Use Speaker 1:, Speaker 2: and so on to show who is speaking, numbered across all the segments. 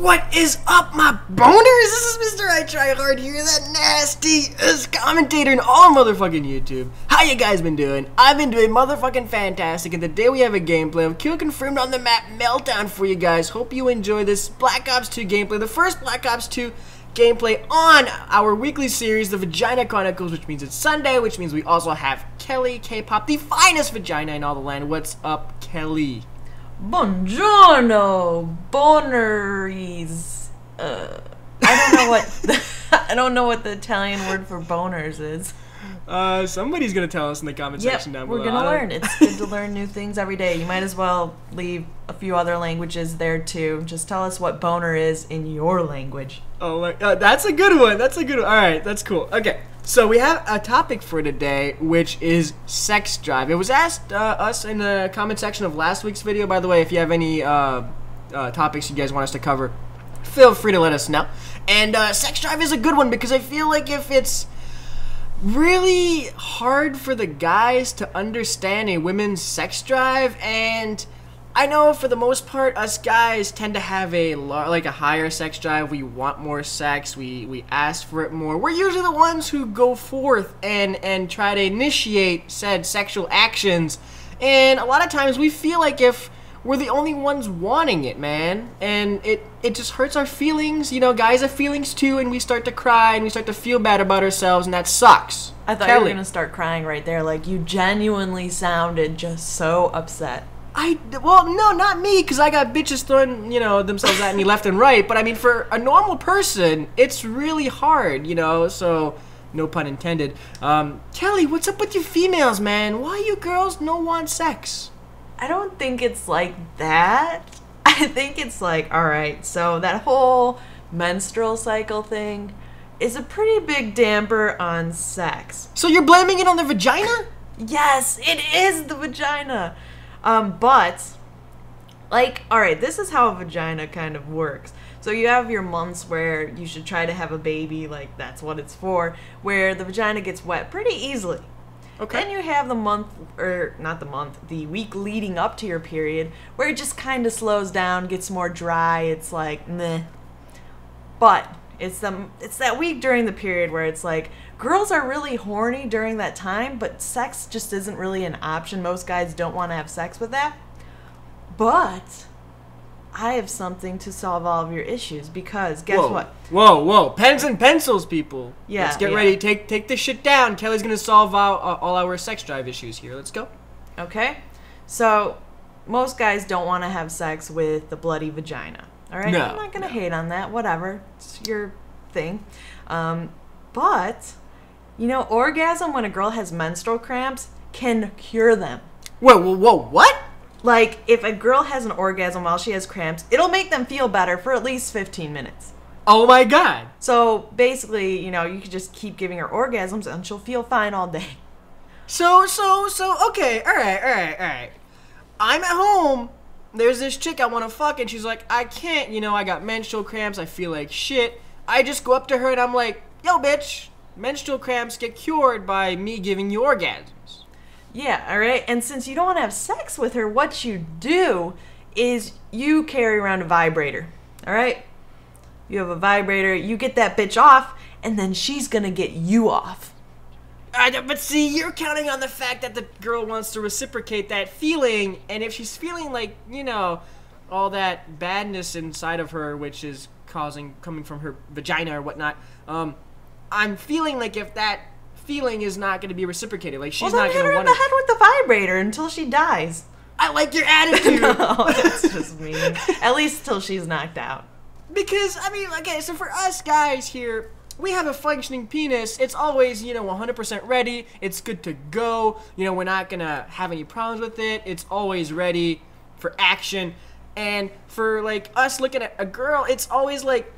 Speaker 1: What is up, my boners? This is Mr. I Try Hard here, that nasty commentator in all motherfucking YouTube. How you guys been doing? I've been doing motherfucking fantastic, and today we have a gameplay of Kill Confirmed on the map Meltdown for you guys. Hope you enjoy this Black Ops 2 gameplay, the first Black Ops 2 gameplay on our weekly series, The Vagina Chronicles, which means it's Sunday, which means we also have Kelly K-pop, the finest vagina in all the land. What's up, Kelly?
Speaker 2: Buongiorno, boneries. Uh, I don't know what the, I don't know what the Italian word for boners is.
Speaker 1: Uh, somebody's gonna tell us in the comment
Speaker 2: Yep,
Speaker 1: section down below.
Speaker 2: we're gonna learn. It's good to learn new things every day. You might as well leave a few other languages there too. Just tell us what boner is in your language.
Speaker 1: Oh my, uh, that's a good one. That's a good one. All right, that's cool. Okay, so we have a topic for today, which is sex drive. It was asked uh, us in the comment section of last week's video. By the way, if you have any uh, uh, topics you guys want us to cover, feel free to let us know. And uh, sex drive is a good one because I feel like if it's really hard for the guys to understand a women's sex drive and I know for the most part us guys tend to have a like a higher sex drive we want more sex we we ask for it more we're usually the ones who go forth and and try to initiate said sexual actions and a lot of times we feel like if we're the only ones wanting it, man. And it it just hurts our feelings. You know, guys have feelings too, and we start to cry and we start to feel bad about ourselves, and that sucks.
Speaker 2: I thought you were gonna start crying right there. Like you genuinely sounded just so upset.
Speaker 1: I well, no, not me, because I got bitches throwing you know themselves at me left and right. But I mean, for a normal person, it's really hard, you know. So. No pun intended. Um, Kelly, what's up with you females, man? Why you girls no want sex?
Speaker 2: I don't think it's like that. I think it's like, all right, so that whole menstrual cycle thing is a pretty big damper on sex.
Speaker 1: So you're blaming it on the vagina?
Speaker 2: Yes, it is the vagina. Um, but, like, all right, this is how a vagina kind of works. So you have your months where you should try to have a baby, like that's what it's for, where the vagina gets wet pretty easily.
Speaker 1: Okay.
Speaker 2: Then you have the month, or not the month, the week leading up to your period, where it just kind of slows down, gets more dry. It's like meh. But it's the it's that week during the period where it's like girls are really horny during that time, but sex just isn't really an option. Most guys don't want to have sex with that. But I have something to solve all of your issues because guess
Speaker 1: whoa.
Speaker 2: what?
Speaker 1: Whoa, whoa! Pens and pencils, people.
Speaker 2: Yeah,
Speaker 1: Let's get
Speaker 2: yeah.
Speaker 1: ready. Take take this shit down. Kelly's gonna solve all, uh, all our sex drive issues here. Let's go.
Speaker 2: Okay? So, most guys don't want to have sex with the bloody vagina. All right?
Speaker 1: No,
Speaker 2: I'm not going to
Speaker 1: no.
Speaker 2: hate on that. Whatever. It's your thing. Um, but, you know, orgasm when a girl has menstrual cramps can cure them.
Speaker 1: Whoa, whoa, whoa! What?
Speaker 2: Like, if a girl has an orgasm while she has cramps, it'll make them feel better for at least 15 minutes.
Speaker 1: Oh my god!
Speaker 2: So, basically, you know, you could just keep giving her orgasms and she'll feel fine all day.
Speaker 1: So so so okay. All right, all right, all right. I'm at home. There's this chick I want to fuck, and she's like, I can't. You know, I got menstrual cramps. I feel like shit. I just go up to her and I'm like, Yo, bitch. Menstrual cramps get cured by me giving you orgasms.
Speaker 2: Yeah, all right. And since you don't want to have sex with her, what you do is you carry around a vibrator. All right? You have a vibrator, you get that bitch off, and then she's going to get you off.
Speaker 1: I, but see, you're counting on the fact that the girl wants to reciprocate that feeling, and if she's feeling like, you know, all that badness inside of her, which is causing, coming from her vagina or whatnot, um, I'm feeling like if that feeling is not going to be reciprocated, like she's
Speaker 2: well,
Speaker 1: not
Speaker 2: hit
Speaker 1: going
Speaker 2: her
Speaker 1: to
Speaker 2: in
Speaker 1: want
Speaker 2: the head with the vibrator until she dies.
Speaker 1: I like your attitude.
Speaker 2: oh, that's just me. At least till she's knocked out.
Speaker 1: Because I mean, okay, so for us guys here, we have a functioning penis. It's always, you know, 100% ready. It's good to go. You know, we're not gonna have any problems with it. It's always ready for action. And for like us looking at a girl, it's always like,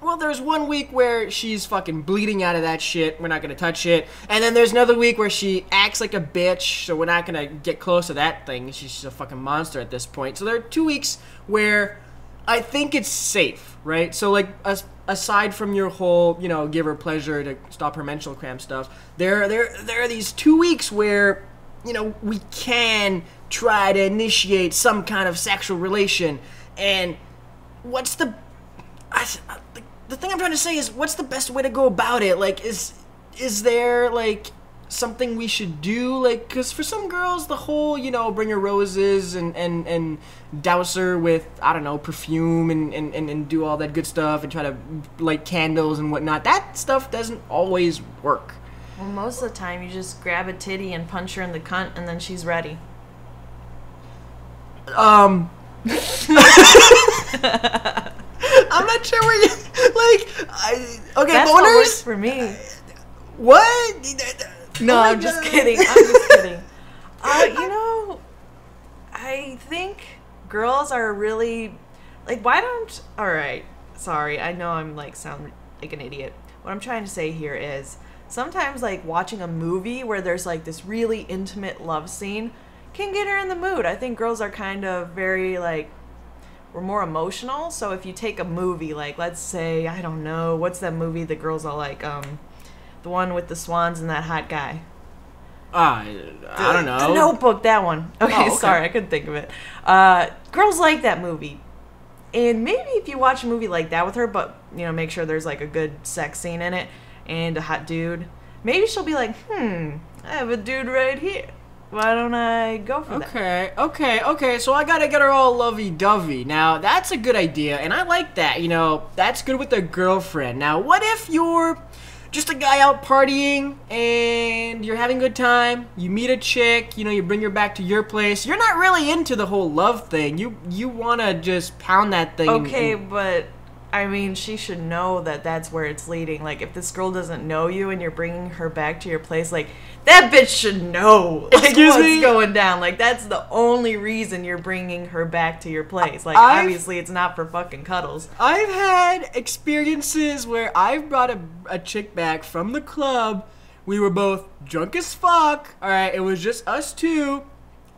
Speaker 1: well, there's one week where she's fucking bleeding out of that shit. We're not gonna touch it. And then there's another week where she acts like a bitch, so we're not gonna get close to that thing. She's a fucking monster at this point. So there are two weeks where I think it's safe, right? So like as, aside from your whole, you know, give her pleasure to stop her menstrual cramp stuff, there there there are these two weeks where, you know, we can try to initiate some kind of sexual relation. And what's the I, the, the thing I'm trying to say is, what's the best way to go about it? Like, is is there like something we should do? Like, because for some girls, the whole you know, bring her roses and and and douse her with I don't know perfume and and and, and do all that good stuff and try to light candles and whatnot. That stuff doesn't always work.
Speaker 2: Well, most of the time you just grab a titty and punch her in the cunt, and then she's ready.
Speaker 1: Um. I'm not sure where you like. I, okay,
Speaker 2: That's
Speaker 1: boners.
Speaker 2: for me.
Speaker 1: What?
Speaker 2: No,
Speaker 1: Oh
Speaker 2: I'm just kidding. I'm just kidding. Uh, you know, I think girls are really like. Why don't? All right. Sorry, I know I'm like sound like an idiot. What I'm trying to say here is sometimes like watching a movie where there's like this really intimate love scene can get her in the mood. I think girls are kind of very like we're more emotional. So if you take a movie like let's say I don't know what's that movie the girls are like um the one with the swans and that hot guy.
Speaker 1: Uh, I don't know.
Speaker 2: The Notebook, that one. Okay,
Speaker 1: Oh, okay.
Speaker 2: sorry, I couldn't think of it. Uh, girls like that movie, and maybe if you watch a movie like that with her, but you know, make sure there's like a good sex scene in it and a hot dude. Maybe she'll be like, "Hmm, I have a dude right here. Why don't I go for that?"
Speaker 1: Okay, okay, okay. So I gotta get her all lovey-dovey. Now that's a good idea, and I like that. You know, that's good with a girlfriend. Now, what if you're just a guy out partying and you're having a good time? You meet a chick, you know, you bring her back to your place. You're not really into the whole love thing. You you wanna just pound that thing.
Speaker 2: Okay,
Speaker 1: and-
Speaker 2: but I mean, she should know that that's where it's leading. Like, if this girl doesn't know you and you're bringing her back to your place, like that bitch should know. Like,
Speaker 1: Excuse
Speaker 2: what's
Speaker 1: me?
Speaker 2: going down? Like, that's the only reason you're bringing her back to your place. Like,
Speaker 1: I've-
Speaker 2: obviously, it's not for fucking cuddles.
Speaker 1: I've had experiences where I've brought a, a chick back from the club. We were both drunk as fuck. All right, it was just us two,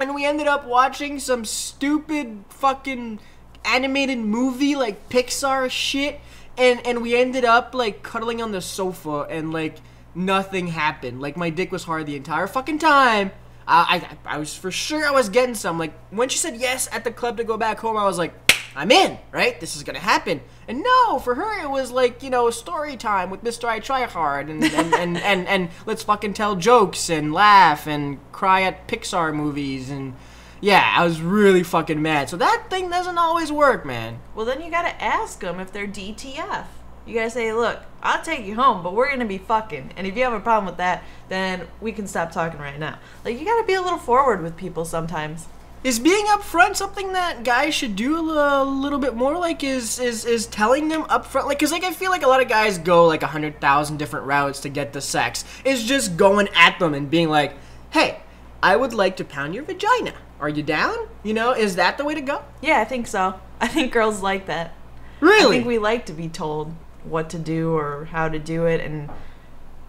Speaker 1: and we ended up watching some stupid fucking animated movie like Pixar shit, and and we ended up like cuddling on the sofa and like nothing happened. Like my dick was hard the entire fucking time. I, I I was for sure I was getting some. Like when she said yes at the club to go back home, I was like, I'm in, right? This is gonna happen. And no, for her it was like you know story time with Mr. I Try Hard, and and, and, and and let's fucking tell jokes and laugh and cry at Pixar movies and. Yeah, I was really fucking mad. So that thing doesn't always work, man.
Speaker 2: Well, then you gotta ask them if they're DTF. You gotta say, look, I'll take you home, but we're gonna be fucking. And if you have a problem with that, then we can stop talking right now. Like, you gotta be a little forward with people sometimes.
Speaker 1: Is being upfront something that guys should do a little bit more? Like, is is is telling them upfront? Like, cause like I feel like a lot of guys go like a hundred thousand different routes to get the sex. Is just going at them and being like, "Hey, I would like to pound your vagina. Are you down? You know, is that the way to go?"
Speaker 2: Yeah, I think so. I think girls like that.
Speaker 1: Really?
Speaker 2: I think we like to be told what to do or how to do it and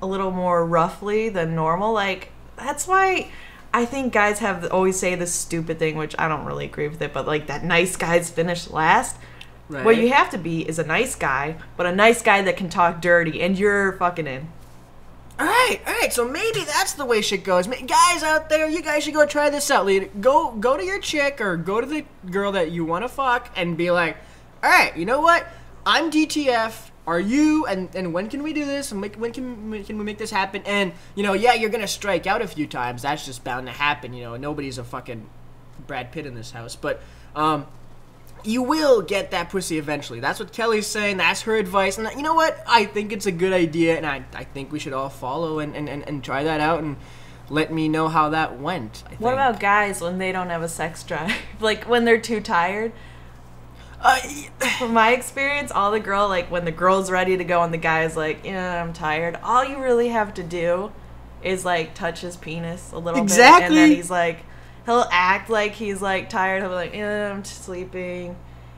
Speaker 2: a little more roughly than normal. Like, that's why I think guys have always say this stupid thing, which I don't really agree with it, but like that nice guys finish last.
Speaker 1: right.
Speaker 2: What you have to be is a nice guy, but a nice guy that can talk dirty, and you're fucking in.
Speaker 1: All right, all right. So maybe that's the way shit goes. Guys out there, you guys should go try this out. Lead- Go, go to your chick or go to the girl that you want to fuck and be like, "All right, you know what? I'm DTF. Are you? And and when can we do this? And when can can we make this happen? And you know, yeah, you're gonna strike out a few times. That's just bound to happen. You know, nobody's a fucking Brad Pitt in this house, but um, you will get that pussy eventually. That's what Kelly's saying. That's her advice. And you know what? I think it's a good idea, and I, I think we should all follow and, and, and, and try that out and let me know how that went. I think.
Speaker 2: What about guys when they don't have a sex drive? like when they're too tired?
Speaker 1: Uh,
Speaker 2: From my experience, all the girl like when the girl's ready to go and the guy's like, yeah, I'm tired. All you really have to do is like touch his penis a little bit, and then he's like, he'll act like he's like tired. He'll be like, yeah, I'm just sleeping,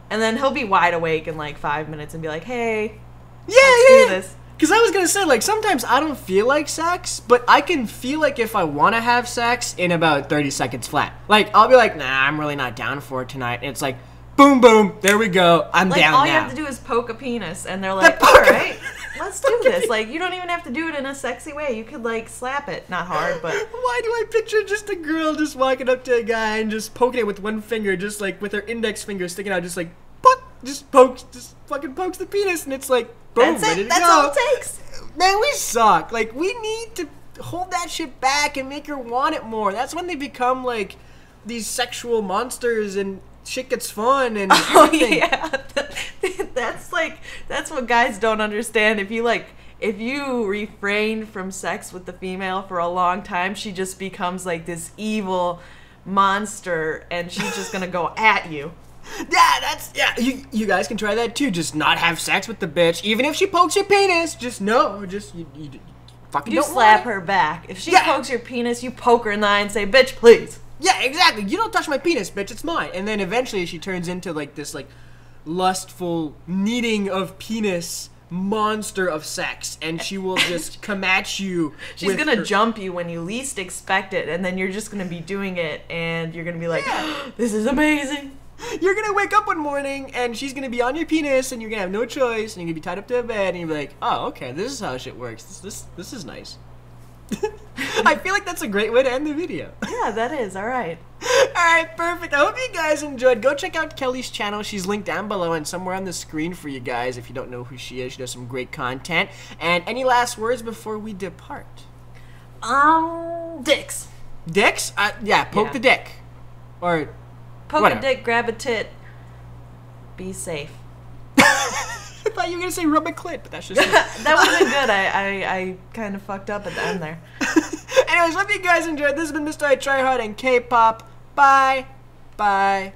Speaker 2: and then he'll be wide awake in like five minutes and be like, hey,
Speaker 1: yeah, yeah.
Speaker 2: do this.
Speaker 1: Because I was gonna say, like, sometimes I don't feel like sex, but I can feel like if I want to have sex in about 30 seconds flat. Like, I'll be like, nah, I'm really not down for it tonight. And it's like, boom, boom, there we go. I'm
Speaker 2: Like
Speaker 1: down
Speaker 2: all
Speaker 1: now.
Speaker 2: you have to do is poke a penis, and they're like, all right, let's do this. Like you don't even have to do it in a sexy way. You could like slap it, not hard, but
Speaker 1: Why do I picture just a girl just walking up to a guy and just poking it with one finger, just like with her index finger sticking out, just like, put, just pokes, just fucking pokes the penis, and it's like boom,
Speaker 2: That's it. That's
Speaker 1: go.
Speaker 2: all it takes.
Speaker 1: Man, we suck. Like we need to hold that shit back and make her want it more. That's when they become like these sexual monsters and shit gets fun and
Speaker 2: Oh
Speaker 1: everything.
Speaker 2: yeah, that's like that's what guys don't understand. If you like, if you refrain from sex with the female for a long time, she just becomes like this evil monster, and she's just gonna go at you.
Speaker 1: Yeah, that's yeah. You you guys can try that too. Just not have sex with the bitch, even if she pokes your penis. Just no, just you, you, you fucking
Speaker 2: You
Speaker 1: don't
Speaker 2: slap her back. If she
Speaker 1: Yeah.
Speaker 2: pokes your penis, you poke her in the eye and say, "Bitch, please."
Speaker 1: Yeah, exactly. You don't touch my penis, bitch. It's mine. And then eventually she turns into like this like lustful needing of penis monster of sex, and she will just come at you.
Speaker 2: She's gonna
Speaker 1: her-
Speaker 2: jump you when you least expect it, and then you're just gonna be doing it, and you're gonna be like, "This is amazing."
Speaker 1: You're gonna wake up one morning and she's gonna be on your penis, and you're gonna have no choice, and you're gonna be tied up to a bed, and you're like, oh, okay, this is how shit works. This this, this is nice. I feel like that's a great way to end the video.
Speaker 2: Yeah, that is all right.
Speaker 1: Alright, perfect. I hope you guys enjoyed. Go check out Kelly's channel. She's linked down below and somewhere on the screen for you guys if you don't know who she is. She does some great content. And any last words before we depart?
Speaker 2: Um, dicks.
Speaker 1: Dicks? Uh, yeah, poke
Speaker 2: Yeah.
Speaker 1: the dick. Or.
Speaker 2: Poke
Speaker 1: Whatever.
Speaker 2: a dick, grab a tit. Be safe.
Speaker 1: I thought you were going to say rub a clit, but that's just.
Speaker 2: that would have been good. I, I, I kind of fucked up at the end there.
Speaker 1: Anyways, hope you guys enjoyed. This has been Mr. I Try Hard and K pop. Bye. Bye.